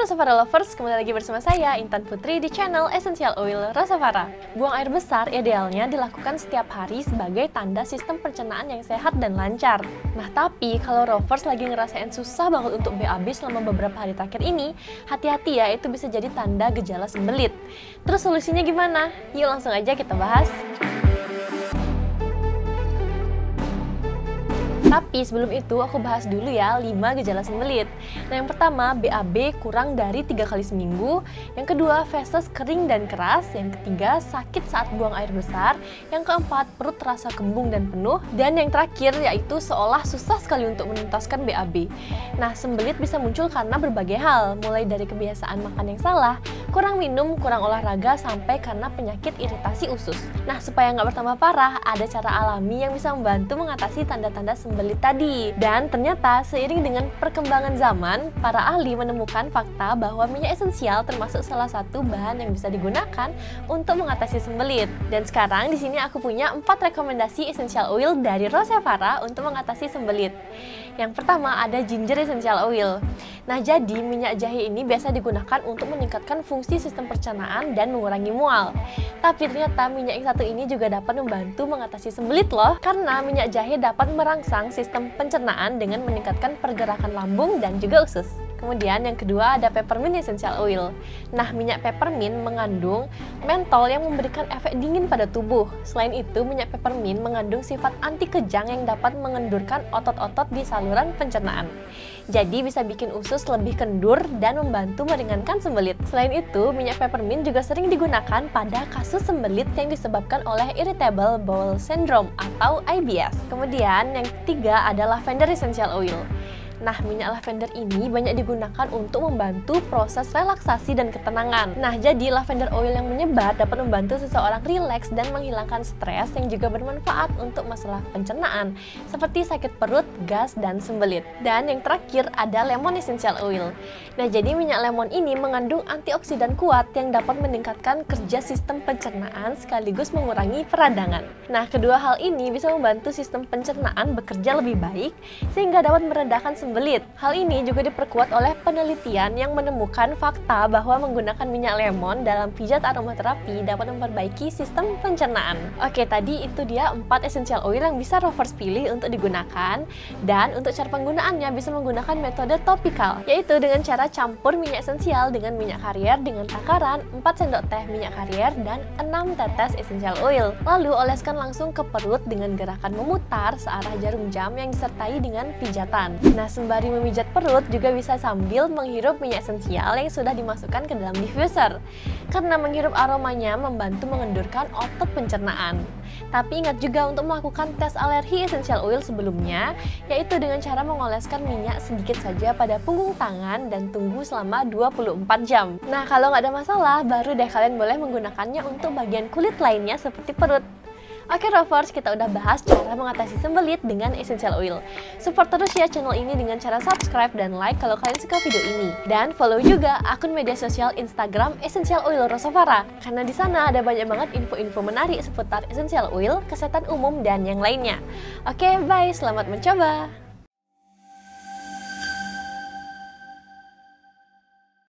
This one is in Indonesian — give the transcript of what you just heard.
Rosavara Lovers, kembali lagi bersama saya Intan Putri di channel Essential Oil Rosavara. Buang air besar idealnya dilakukan setiap hari sebagai tanda sistem pencernaan yang sehat dan lancar. Nah tapi kalau Rovers lagi ngerasain susah banget untuk BAB selama beberapa hari terakhir ini, hati-hati ya itu bisa jadi tanda gejala sembelit. Terus solusinya gimana? Yuk langsung aja kita bahas. Tapi sebelum itu aku bahas dulu ya 5 gejala sembelit. Nah yang pertama BAB kurang dari tiga kali seminggu, yang kedua feses kering dan keras, yang ketiga sakit saat buang air besar, yang keempat perut terasa kembung dan penuh, dan yang terakhir yaitu seolah susah sekali untuk menuntaskan BAB. Nah sembelit bisa muncul karena berbagai hal, mulai dari kebiasaan makan yang salah, kurang minum, kurang olahraga, sampai karena penyakit iritasi usus. Nah supaya nggak bertambah parah, ada cara alami yang bisa membantu mengatasi tanda-tanda sembelit pembeli tadi. Dan ternyata seiring dengan perkembangan zaman, para ahli menemukan fakta bahwa minyak esensial termasuk salah satu bahan yang bisa digunakan untuk mengatasi sembelit. Dan sekarang di sini aku punya 4 rekomendasi essential oil dari Rosevara untuk mengatasi sembelit. Yang pertama ada ginger essential oil. Nah, jadi minyak jahe ini biasa digunakan untuk meningkatkan fungsi sistem pencernaan dan mengurangi mual. Tapi ternyata minyak yang satu ini juga dapat membantu mengatasi sembelit loh, karena minyak jahe dapat merangsang sistem pencernaan dengan meningkatkan pergerakan lambung dan juga usus. Kemudian yang kedua ada peppermint essential oil. Nah, minyak peppermint mengandung mentol yang memberikan efek dingin pada tubuh. Selain itu, minyak peppermint mengandung sifat anti kejang yang dapat mengendurkan otot-otot di saluran pencernaan. Jadi bisa bikin usus lebih kendur dan membantu meringankan sembelit. Selain itu, minyak peppermint juga sering digunakan pada kasus sembelit yang disebabkan oleh irritable bowel syndrome atau IBS. Kemudian yang ketiga adalah lavender essential oil. Nah, minyak lavender ini banyak digunakan untuk membantu proses relaksasi dan ketenangan. Nah, jadi lavender oil yang menyebar dapat membantu seseorang rileks dan menghilangkan stres yang juga bermanfaat untuk masalah pencernaan, seperti sakit perut, gas, dan sembelit. Dan yang terakhir ada lemon essential oil. Nah, jadi minyak lemon ini mengandung antioksidan kuat yang dapat meningkatkan kerja sistem pencernaan sekaligus mengurangi peradangan. Nah, kedua hal ini bisa membantu sistem pencernaan bekerja lebih baik sehingga dapat meredakan sembelit Hal ini juga diperkuat oleh penelitian yang menemukan fakta bahwa menggunakan minyak lemon dalam pijat aromaterapi dapat memperbaiki sistem pencernaan. Oke, tadi itu dia 4 essential oil yang bisa Rovers pilih untuk digunakan dan untuk cara penggunaannya bisa menggunakan metode topikal, yaitu dengan cara campur minyak esensial dengan minyak karier dengan takaran 4 sendok teh minyak karier dan 6 tetes essential oil. Lalu oleskan langsung ke perut dengan gerakan memutar searah jarum jam yang disertai dengan pijatan. Nah, sembari memijat perut juga bisa sambil menghirup minyak esensial yang sudah dimasukkan ke dalam diffuser. Karena menghirup aromanya membantu mengendurkan otot pencernaan. Tapi ingat juga untuk melakukan tes alergi essential oil sebelumnya, yaitu dengan cara mengoleskan minyak sedikit saja pada punggung tangan dan tunggu selama 24 jam. Nah, kalau nggak ada masalah, baru deh kalian boleh menggunakannya untuk bagian kulit lainnya seperti perut. Oke Rovers, kita udah bahas cara mengatasi sembelit dengan essential oil. Support terus ya channel ini dengan cara subscribe dan like kalau kalian suka video ini. Dan follow juga akun media sosial Instagram Essential Oil Rosavara, karena di sana ada banyak banget info-info menarik seputar essential oil, kesehatan umum, dan yang lainnya. Oke, bye, selamat mencoba!